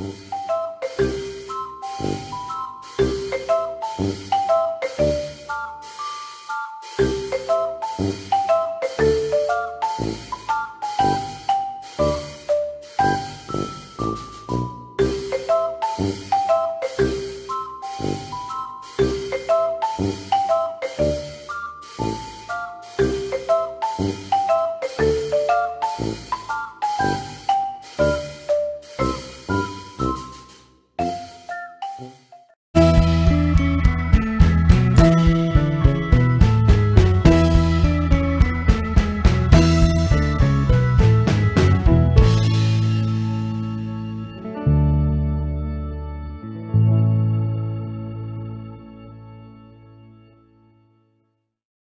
Mm-hmm.